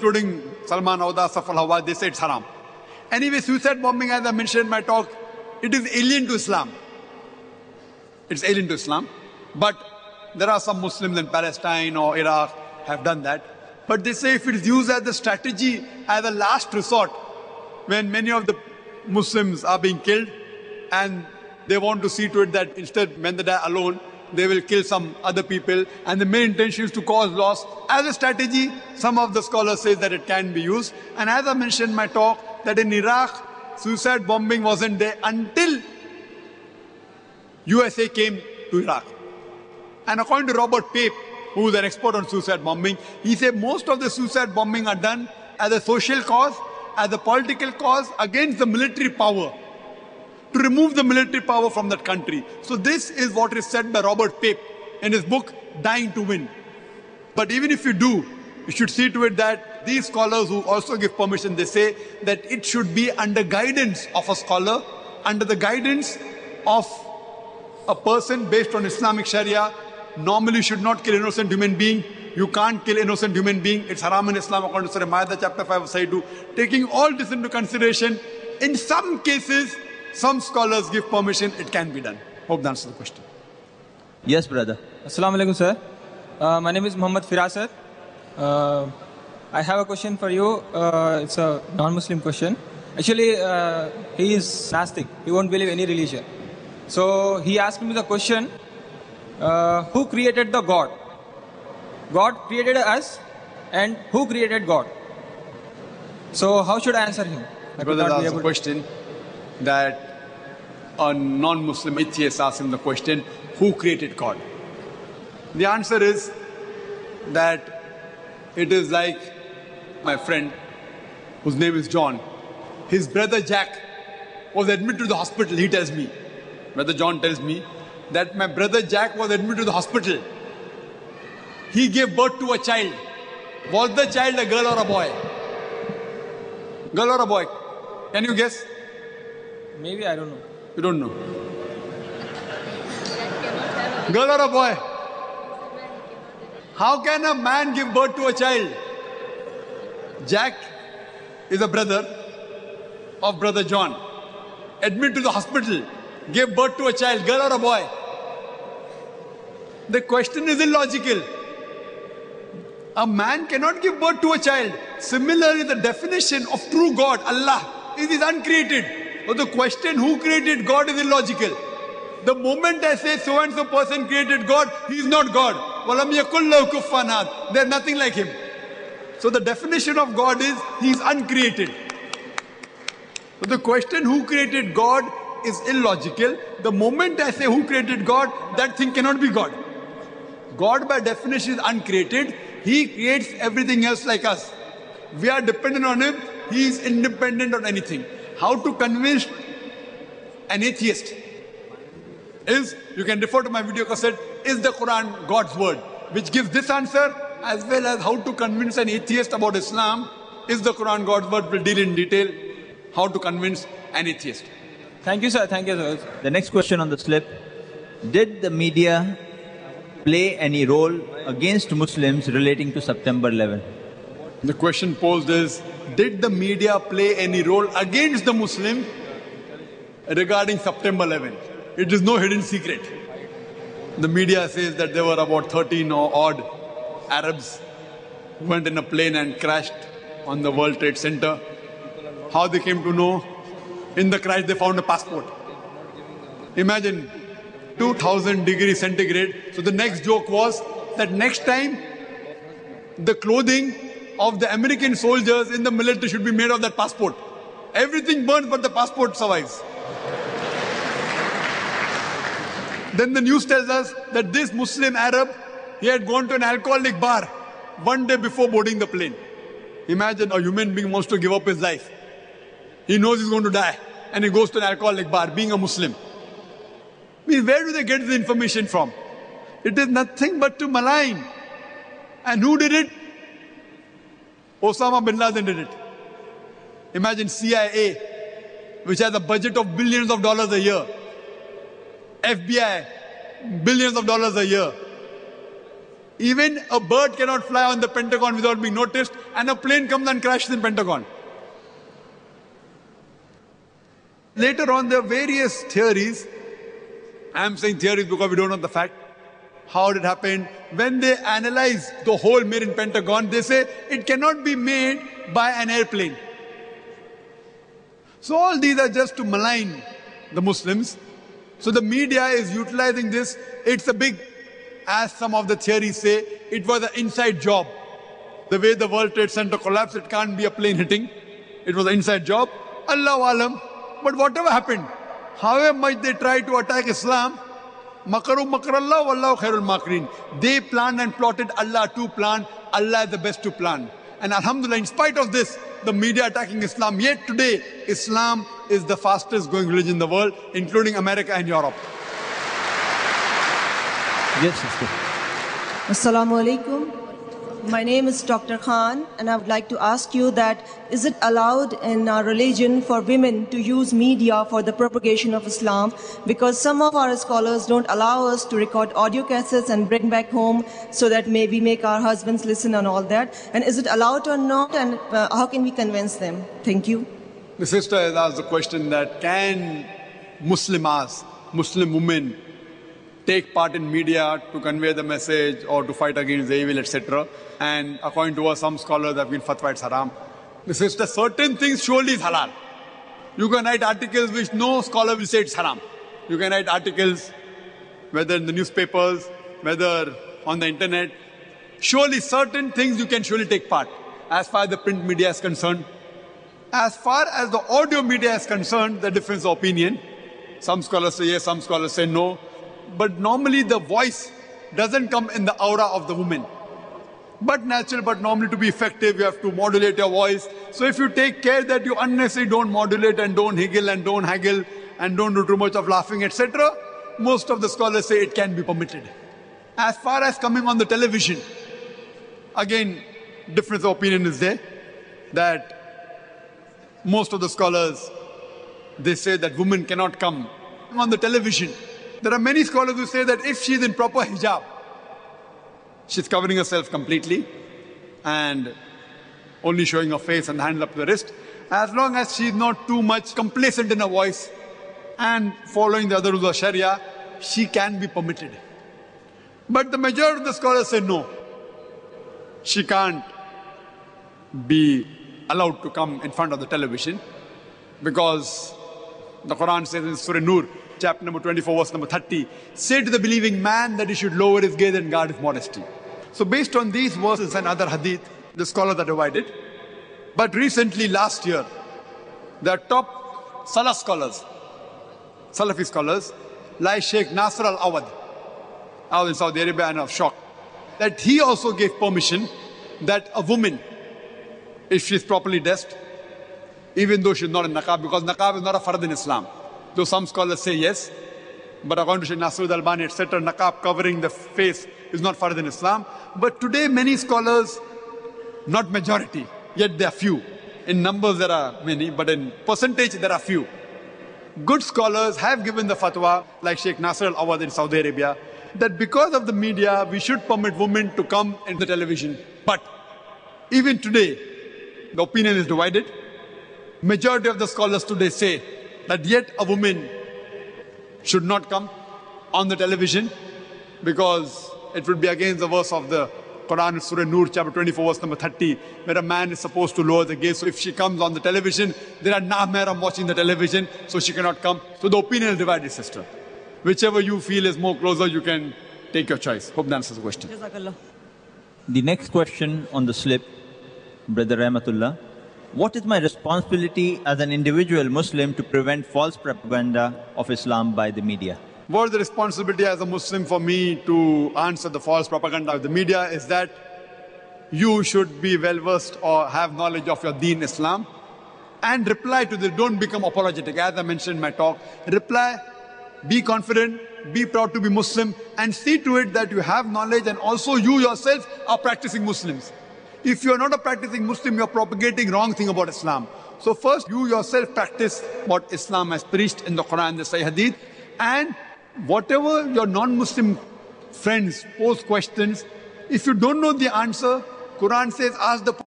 including Salman Auda, Safal Hawa, they say it's haram. Anyway, suicide bombing, as I mentioned in my talk, it is alien to Islam. It's alien to Islam. But there are some Muslims in Palestine or Iraq have done that. But they say if it is used as a strategy, as a last resort, when many of the Muslims are being killed and they want to see to it that instead men they die alone, they will kill some other people and the main intention is to cause loss. As a strategy, some of the scholars say that it can be used. And as I mentioned in my talk, that in Iraq, suicide bombing wasn't there until USA came to Iraq. And according to Robert Pape, who is an expert on suicide bombing, he said most of the suicide bombing are done as a social cause, as a political cause against the military power to remove the military power from that country. So this is what is said by Robert Pape in his book, Dying to Win. But even if you do, you should see to it that these scholars who also give permission, they say that it should be under guidance of a scholar, under the guidance of a person based on Islamic Sharia. Normally you should not kill innocent human being. You can't kill innocent human being. It's haram in Islam according to Surah Ma'idah chapter 5 verse 2. Taking all this into consideration, in some cases, some scholars give permission, it can be done. Hope that answers the question. Yes, brother. Assalamu alaikum, sir. Uh, my name is Muhammad Firasat. Uh, I have a question for you. Uh, it's a non-Muslim question. Actually, uh, he is Gnostic. He won't believe any religion. So he asked me the question, uh, who created the God? God created us and who created God? So how should I answer him? I Brother not be asked a question that a non-Muslim atheist asked him the question, who created God? The answer is that it is like my friend, whose name is John. His brother Jack was admitted to the hospital, he tells me. Brother John tells me that my brother Jack was admitted to the hospital. He gave birth to a child. Was the child a girl or a boy? Girl or a boy? Can you guess? Maybe I don't know. You don't know. Girl or a boy? How can a man give birth to a child? Jack is a brother of brother John. Admitted to the hospital, gave birth to a child, girl or a boy? The question is illogical. A man cannot give birth to a child. Similarly, the definition of true God, Allah, is uncreated. But the question who created God is illogical. The moment I say so and so person created God, he is not God. They are nothing like him. So the definition of God is he is uncreated. But the question who created God is illogical. The moment I say who created God, that thing cannot be God. God by definition is uncreated. He creates everything else like us. We are dependent on him. He is independent on anything. How to convince an atheist is, you can refer to my video cassette, is the Quran God's word? Which gives this answer as well as how to convince an atheist about Islam. Is the Quran God's word? Will deal in detail how to convince an atheist. Thank you, sir. Thank you, sir. The next question on the slip Did the media play any role against Muslims relating to September 11? The question posed is Did the media play any role against the Muslim regarding September 11? It is no hidden secret. The media says that there were about 13 or odd Arabs who went in a plane and crashed on the World Trade Center. How they came to know? In the crash, they found a passport. Imagine 2000 degrees centigrade. So the next joke was that next time the clothing of the American soldiers in the military should be made of that passport. Everything burns, but the passport survives. Then the news tells us that this Muslim Arab, he had gone to an alcoholic bar one day before boarding the plane. Imagine a human being wants to give up his life. He knows he's going to die, and he goes to an alcoholic bar, being a Muslim. I mean, where do they get the information from? It is nothing but to malign. And who did it? Osama bin Laden did it. Imagine CIA, which has a budget of billions of dollars a year. FBI, billions of dollars a year. Even a bird cannot fly on the Pentagon without being noticed. and a plane comes and crashes in Pentagon. Later on, there are various theories. I'm saying theories because we don't know the fact. How it happened. When they analyze the hole made in Pentagon, they say it cannot be made by an airplane. So all these are just to malign the Muslims. So the media is utilizing this. It's a big, as some of the theories say, it was an inside job. The way the World Trade Center collapsed, it can't be a plane hitting. It was an inside job. Allah alam. But whatever happened, however much they try to attack Islam, makaru makarallah wallahu khairul makirin. They planned and plotted Allah to plan. Allah is the best to plan. And Alhamdulillah, in spite of this, the media attacking Islam, yet today, Islam is the fastest growing religion in the world, including America and Europe. Yes, sister. Assalamu alaikum. My name is Dr. Khan, and I would like to ask you that is it allowed in our religion for women to use media for the propagation of Islam? Because some of our scholars don't allow us to record audio cassettes and bring back home so that maybe make our husbands listen and all that. And is it allowed or not? And uh, how can we convince them? Thank you. The sister has asked the question that can Muslimas, Muslim women, take part in media to convey the message or to fight against evil, etc. And according to us, some scholars have been fatwa it's haram. The sister, certain things surely is halal. You can write articles which no scholar will say it's haram. You can write articles, whether in the newspapers, whether on the internet. Surely certain things you can surely take part. As far as the print media is concerned, as far as the audio media is concerned, the difference of opinion. Some scholars say yes, some scholars say no. But normally the voice doesn't come in the aura of the woman. But natural, but normally to be effective, you have to modulate your voice. So if you take care that you unnecessarily don't modulate and don't higgle and don't haggle and don't do too much of laughing, etc., most of the scholars say it can be permitted. As far as coming on the television, again, difference of opinion is there that most of the scholars they say that women cannot come on the television. There are many scholars who say that if she is in proper hijab, she's covering herself completely and only showing her face and hand up to the wrist, as long as she's not too much complacent in her voice and following the other rules of Sharia, she can be permitted. But the majority of the scholars say no. She can't be allowed to come in front of the television because the Quran says in Surah Nur, chapter number 24, verse number 30, say to the believing man that he should lower his gaze and guard his modesty. So based on these verses and other hadith, the scholars are divided. But recently, last year, the top Salaf scholars, Salafi scholars, like Sheikh Nasr al-Awad, out in Saudi Arabia and of shock, that he also gave permission that a woman, if she's properly dressed, even though she's not in niqab, because niqab is not a fard in Islam. Though some scholars say yes, but according to Sheikh Nasiruddin Albani, etc., niqab covering the face is not fard in Islam. But today, many scholars, not majority, yet there are few. In numbers, there are many, but in percentage, there are few. Good scholars have given the fatwa, like Sheikh Nasr al Awad in Saudi Arabia, that because of the media, we should permit women to come in the television. But even today, the opinion is divided. Majority of the scholars today say that yet a woman should not come on the television because it would be against the verse of the Quran, Surah Nur, chapter 24, verse number 30, where a man is supposed to lower the gaze. So if she comes on the television, there are na-mahram watching the television, so she cannot come. So the opinion is divided, sister. Whichever you feel is more closer, you can take your choice. Hope that answers the question. The next question on the slip, Brother Rahmatullah. What is my responsibility as an individual Muslim to prevent false propaganda of Islam by the media? What is the responsibility as a Muslim for me to answer the false propaganda of the media is that you should be well versed or have knowledge of your deen Islam and reply to this. Don't become apologetic. As I mentioned in my talk, reply, be confident, be proud to be Muslim, and see to it that you have knowledge and also you yourself are practicing Muslims. If you are not a practicing Muslim, you are propagating wrong thing about Islam. So first, you yourself practice what Islam has preached in the Quran, and the Sahih Hadith, and whatever your non-Muslim friends pose questions, if you don't know the answer, Quran says ask the